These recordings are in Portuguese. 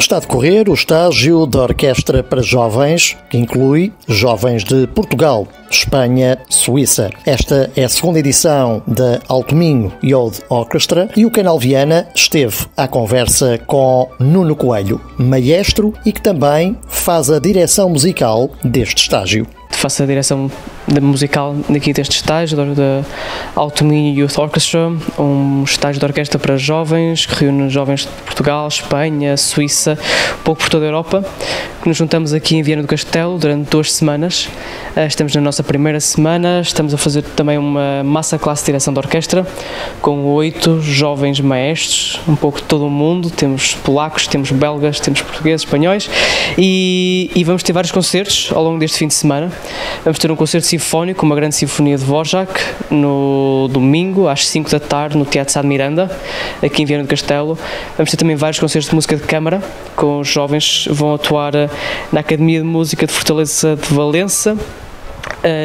Está a decorrer o estágio da Orquestra para Jovens, que inclui jovens de Portugal, Espanha, Suíça. Esta é a segunda edição da Alto Minho Youth Orchestra e o Canal Viana esteve à conversa com Nuno Coelho, maestro e que também faz a direção musical deste estágio. Faço a direção da musical daqui deste estágio da Alto Minho Youth Orchestra, um estágio de orquestra para jovens que reúne jovens de Portugal, Espanha, Suíça, um pouco por toda a Europa, que nos juntamos aqui em Viana do Castelo durante duas semanas. Eh, estamos na nossa primeira semana, estamos a fazer também uma massa classe de direção de orquestra com oito jovens maestros, um pouco de todo o mundo. Temos polacos, temos belgas, temos portugueses, espanhóis e, e vamos ter vários concertos ao longo deste fim de semana. Vamos ter um concerto sinfónico, uma grande sinfonia de Dvorak, no domingo, às 5 da tarde, no Teatro Sá de Miranda, aqui em Viana do Castelo. Vamos ter também vários concertos de música de câmara, com os jovens vão atuar eh, na Academia de Música de Fortaleza de Valença,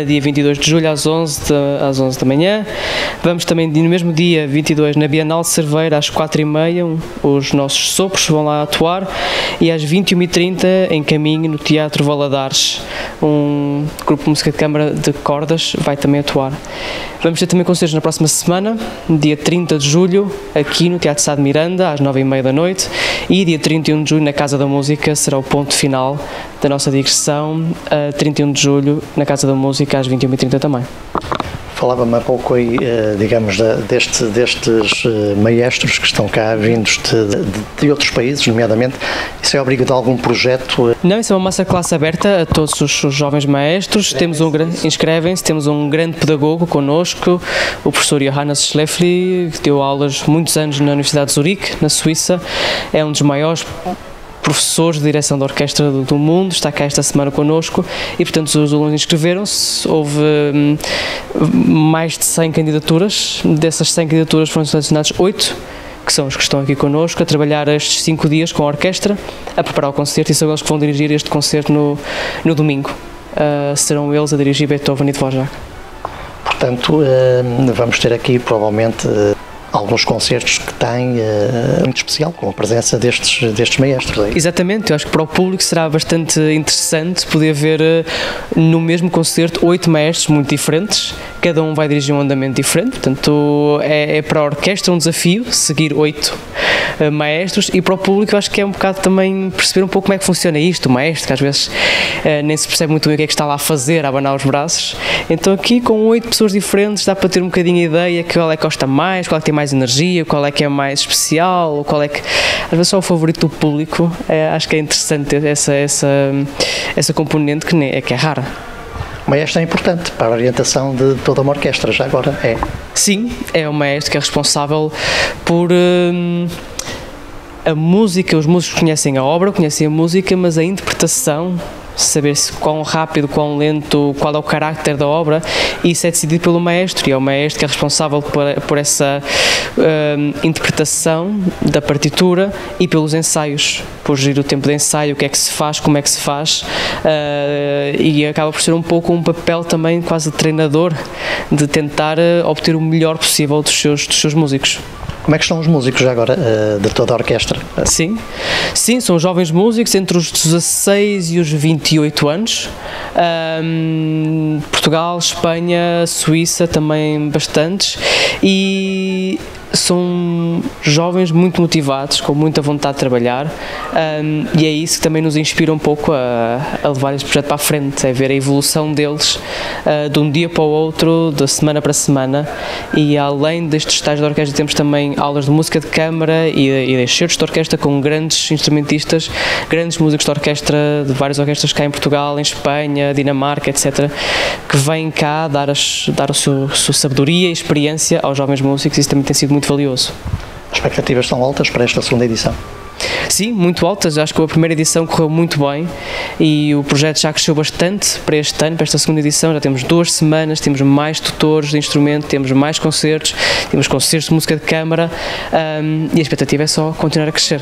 Dia 22 de julho às 11, de, às 11 da manhã. Vamos também no mesmo dia, 22, na Bienal Cerveira, às 4h30, os nossos sopros vão lá atuar e às 21h30 em caminho no Teatro Valadares, um grupo de música de câmara de cordas vai também atuar. Vamos ter também concertos na próxima semana, dia 30 de julho, aqui no Teatro Sá de Miranda, às 9h30 da noite, e dia 31 de julho na Casa da Música será o ponto final da nossa digressão, a 31 de julho na Casa da Música às 21h30 também. Falava-me há pouco aí, eh, digamos, deste, destes eh, maestros que estão cá, vindos de, de, de, outros países, nomeadamente. Isso é obrigo de algum projeto? Não, isso é uma massa classe aberta a todos os, os jovens maestros. Temos um inscrevem-se, temos um grande pedagogo connosco, o professor Johannes Schlefli, que deu aulas muitos anos na Universidade de Zurique, na Suíça. É um dos maiores professores de direção da orquestra do, do, mundo, está cá esta semana connosco e, portanto, os alunos inscreveram-se. Houve hum, mais de 100 candidaturas, dessas 100 candidaturas foram selecionados 8 que são os que estão aqui connosco, a trabalhar estes 5 dias com a orquestra, a preparar o concerto e são eles que vão dirigir este concerto no, no domingo. Uh, serão eles a dirigir Beethoven e Dvorak. Portanto, uh, vamos ter aqui provavelmente uh, alguns concertos que têm uh, muito especial, com a presença destes, destes maestros. Aí. Exatamente, eu acho que para o público será bastante interessante poder ver uh, no mesmo concerto oito maestros muito diferentes, cada um vai dirigir um andamento diferente, portanto é, é para a orquestra um desafio seguir oito maestros e para o público eu acho que é um bocado também perceber um pouco como é que funciona isto, o maestro, que às vezes nem se percebe muito bem o que é que está lá a fazer, a abanar os braços. Então aqui com oito pessoas diferentes dá para ter um bocadinho a ideia qual é que gosta mais, qual é que tem mais mais energia, qual é que é mais especial, qual é que às vezes é o favorito do público. É, acho que é interessante essa, essa, essa componente que, é, que é rara. O maestro é importante para a orientação de toda uma orquestra, já agora é. Sim, é o maestro que é responsável por. Hum, a música, os músicos conhecem a obra, conhecem a música, mas a interpretação saber se quão rápido, quão lento, qual é o carácter da obra, isso é decidido pelo maestro, e é o maestro que é responsável por, por essa uh, interpretação da partitura e pelos ensaios, por gerir o tempo de ensaio, o que é que se faz, como é que se faz, uh, e acaba por ser um pouco um papel também quase de treinador, de tentar uh, obter o melhor possível dos seus, dos seus músicos. Como é que estão os músicos já agora, uh, de toda a orquestra? Sim, sim, são jovens músicos entre os 16 e os 28 anos. Um, Portugal, Espanha, Suíça também bastantes. E são jovens muito motivados, com muita vontade de trabalhar um, e é isso que também nos inspira um pouco a, a, levar este projeto para a frente, é ver a evolução deles uh, de um dia para o outro, de semana para semana e além destes estágios de orquestra temos também aulas de música de câmara e, e de excertos de orquestra com grandes instrumentistas, grandes músicos de orquestra de várias orquestras cá em Portugal, em Espanha, Dinamarca, etc., que vêm cá dar, as, dar a sua, sua sabedoria e experiência aos jovens músicos isso também tem sido muito muito valioso. As expectativas são altas para esta segunda edição? Sim, muito altas. Acho que a primeira edição correu muito bem e o projeto já cresceu bastante para este ano, para esta segunda edição. Já temos duas semanas, temos mais tutores de instrumento, temos mais concertos, temos concertos de música de câmara um, e a expectativa é só continuar a crescer.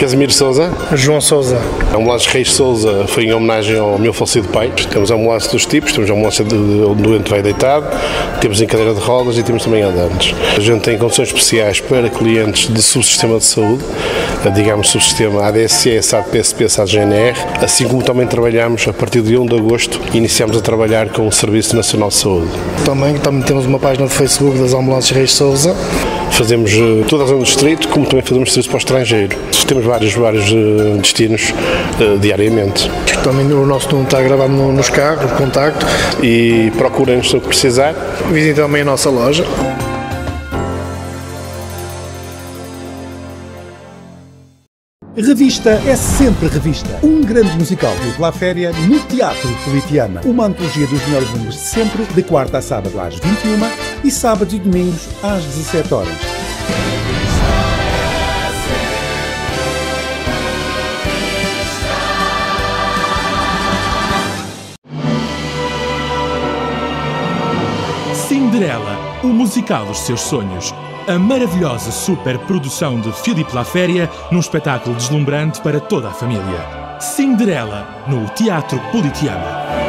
Casimiro Souza. João Souza. A ambulância Reis Souza foi em homenagem ao meu falecido pai. Temos a ambulância dos tipos, temos a ambulância de, de, onde o doente vai deitado, temos em cadeira de rodas e temos também andantes. A gente tem condições especiais para clientes de subsistema de saúde, digamos subsistema ADSE, SAD, PSP, SAD, GNR, assim como também trabalhamos a partir de 1 de agosto, iniciamos a trabalhar com o Serviço Nacional de Saúde. Também, também temos uma página de Facebook das ambulâncias Reis Souza fazemos uh, toda a zona do distrito, como também fazemos serviço para o estrangeiro. Temos vários, vários uh, destinos uh, diariamente. Também o nosso número está gravado no, nos carros, contacto. E procurem-nos se precisar. Visitem também a nossa loja. Revista é sempre revista. Um grande musical de La Féria no Teatro Politeama. Uma antologia dos melhores números de sempre, de quarta a sábado às 21 e sábados e domingos às 17 horas. Cinderela, o musical dos seus sonhos a maravilhosa superprodução de Philippe Laféria num espetáculo deslumbrante para toda a família. Cinderela, no Teatro Politeama.